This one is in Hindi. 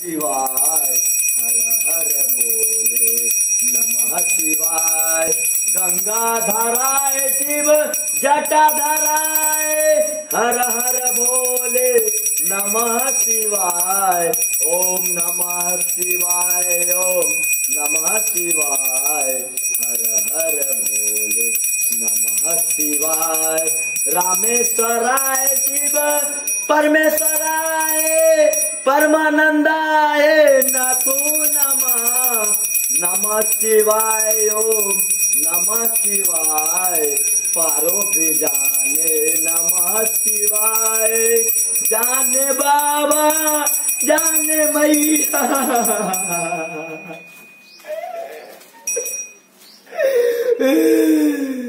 शिवाय, हर हर बोले। नमः शिवाय। गंगा धराय शिव जटा धराय हर हर बोले। नमः शिवाय। ओम नमः शिवाय, ओम नमः शिवाय। हर हर भोले नमः शिवाय। रामेश्वराय शिव, परमेश्वराय। परमानंदाय नथो नमः। नमः शिवाय, ओम नमः शिवाय। पारो भी जाने नमः शिवाय। जाने बाबा, जाने मैया।